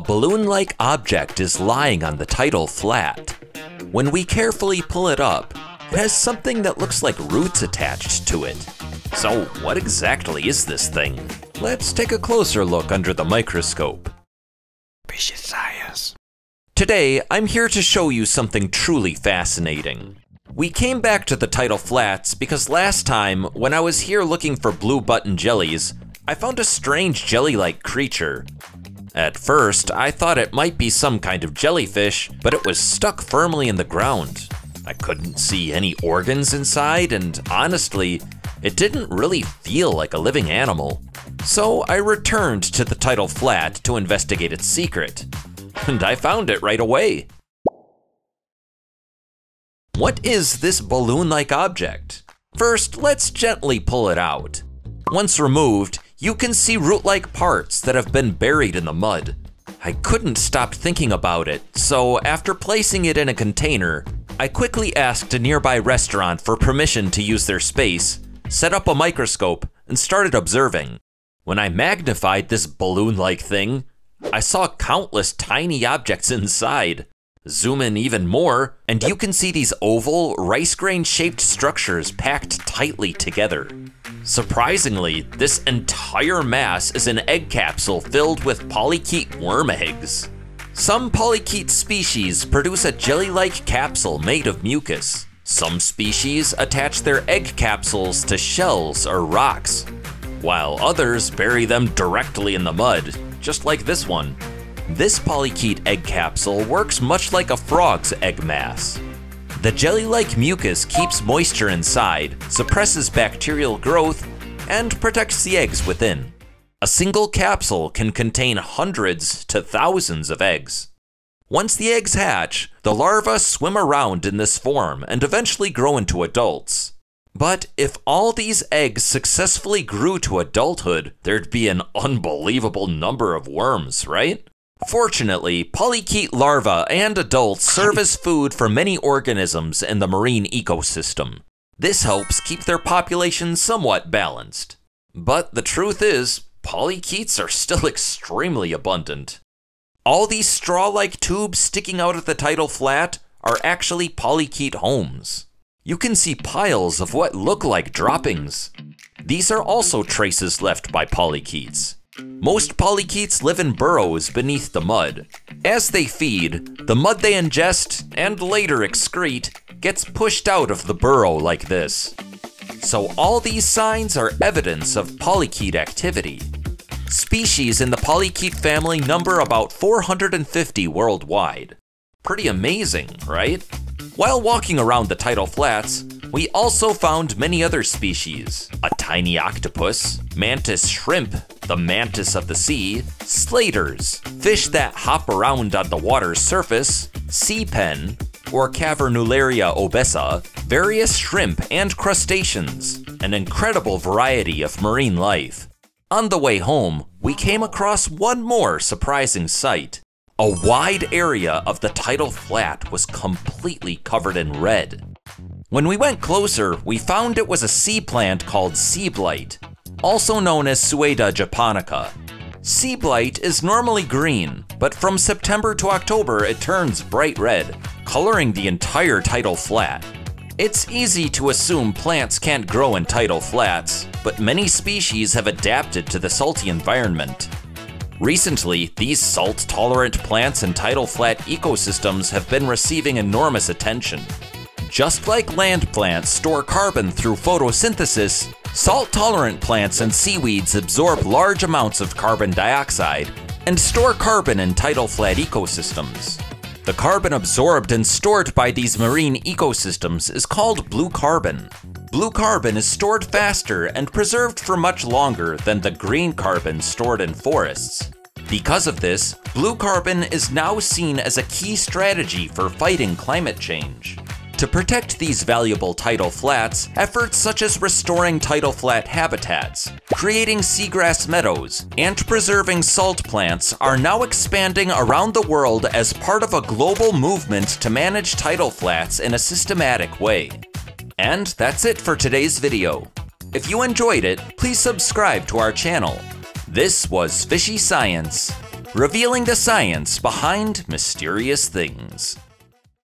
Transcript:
A balloon-like object is lying on the tidal flat. When we carefully pull it up, it has something that looks like roots attached to it. So what exactly is this thing? Let's take a closer look under the microscope. Today, I'm here to show you something truly fascinating. We came back to the tidal flats because last time, when I was here looking for blue button jellies, I found a strange jelly-like creature. At first, I thought it might be some kind of jellyfish, but it was stuck firmly in the ground. I couldn't see any organs inside, and honestly, it didn't really feel like a living animal. So I returned to the tidal flat to investigate its secret. And I found it right away. What is this balloon-like object? First, let's gently pull it out. Once removed, you can see root-like parts that have been buried in the mud. I couldn't stop thinking about it, so after placing it in a container, I quickly asked a nearby restaurant for permission to use their space, set up a microscope, and started observing. When I magnified this balloon-like thing, I saw countless tiny objects inside. Zoom in even more, and you can see these oval, rice grain shaped structures packed tightly together. Surprisingly, this entire mass is an egg capsule filled with polychaete worm eggs. Some polychaete species produce a jelly-like capsule made of mucus. Some species attach their egg capsules to shells or rocks, while others bury them directly in the mud, just like this one. This polychaete egg capsule works much like a frog's egg mass. The jelly-like mucus keeps moisture inside, suppresses bacterial growth, and protects the eggs within. A single capsule can contain hundreds to thousands of eggs. Once the eggs hatch, the larvae swim around in this form and eventually grow into adults. But if all these eggs successfully grew to adulthood, there'd be an unbelievable number of worms, right? Fortunately, polychaete larvae and adults serve as food for many organisms in the marine ecosystem. This helps keep their population somewhat balanced. But the truth is, polychaetes are still extremely abundant. All these straw-like tubes sticking out of the tidal flat are actually polychaete homes. You can see piles of what look like droppings. These are also traces left by polychaetes. Most polychaetes live in burrows beneath the mud. As they feed, the mud they ingest and later excrete gets pushed out of the burrow like this. So all these signs are evidence of polychaete activity. Species in the polychaete family number about 450 worldwide. Pretty amazing, right? While walking around the tidal flats, we also found many other species. A tiny octopus, mantis shrimp, the mantis of the sea, slaters, fish that hop around on the water's surface, sea pen, or Cavernularia obesa, various shrimp and crustaceans, an incredible variety of marine life. On the way home, we came across one more surprising sight. A wide area of the tidal flat was completely covered in red. When we went closer, we found it was a sea plant called sea blite, also known as Suaeda japonica. Sea blite is normally green, but from September to October it turns bright red, coloring the entire tidal flat. It's easy to assume plants can't grow in tidal flats, but many species have adapted to the salty environment. Recently, these salt-tolerant plants in tidal flat ecosystems have been receiving enormous attention. Just like land plants store carbon through photosynthesis, salt-tolerant plants and seaweeds absorb large amounts of carbon dioxide and store carbon in tidal flat ecosystems. The carbon absorbed and stored by these marine ecosystems is called blue carbon. Blue carbon is stored faster and preserved for much longer than the green carbon stored in forests. Because of this, blue carbon is now seen as a key strategy for fighting climate change. To protect these valuable tidal flats, efforts such as restoring tidal flat habitats, creating seagrass meadows, and preserving salt plants are now expanding around the world as part of a global movement to manage tidal flats in a systematic way. And that's it for today's video. If you enjoyed it, please subscribe to our channel. This was Fishy Science. revealing the science behind mysterious things.